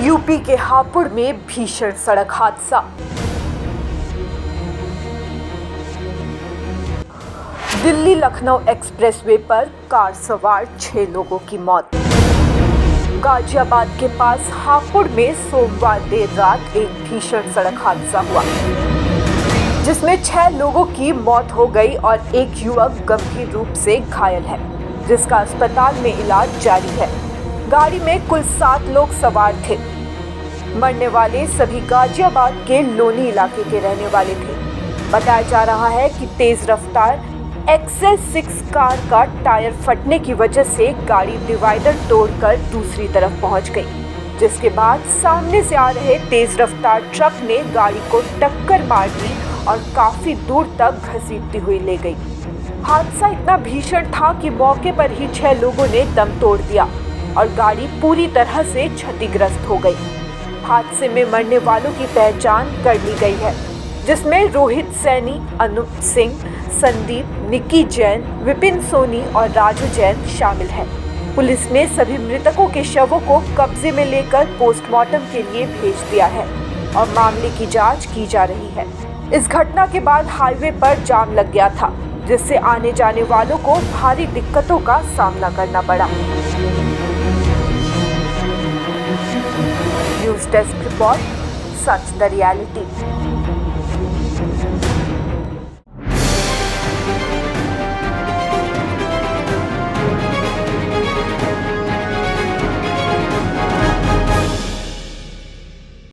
UP के हापुड़ में भीषण सड़क हादसा। दिल्ली लखनऊ एक्सप्रेसवे पर कार सवार छह लोगों की मौत। गाजियाबाद के पास हापुड़ में सोमवार देर रात एक भीषण सड़क हादसा हुआ, जिसमें छह लोगों की मौत हो गई और एक युवक गंभीर रूप से घायल है, जिसका अस्पताल में इलाज जारी है। गाड़ी में कुल सात लोग सवार थे। मरने वाले सभी गाजियाबाद के लोनी इलाके के रहने वाले थे। बताया जा रहा है कि तेज रफ्तार एक्सेल सिक्स कार का टायर फटने की वजह से गाड़ी डिवाइडर तोड़कर दूसरी तरफ़ पहुँच गई, जिसके बाद सामने से आ रहे तेज रफ्तार ट्रक ने गाड़ी को टक्कर मार दी और काफ़ी दूर तक घसीटती हुई ले गई। हादसा इतना भीषण था कि मौके पर ही छह लोगों ने दम तोड़ दिया। और गाड़ी पूरी तरह से क्षतिग्रस्त हो गई। हादसे में मरने वालों की पहचान कर ली गई है, जिसमें रोहित सैनी, अनुप सिंह, संदीप निक्की जैन, विपिन सोनी और राजू जैन शामिल हैं। पुलिस ने सभी मृतकों के शवों को कब्जे में लेकर पोस्टमार्टम के लिए भेज दिया है और मामले की जाँच की जा रही है। इस घटना के बाद हाईवे पर जाम लग गया था, जिससे आने जाने वालों को भारी दिक्कतों का सामना करना पड़ा। test report, such the reality.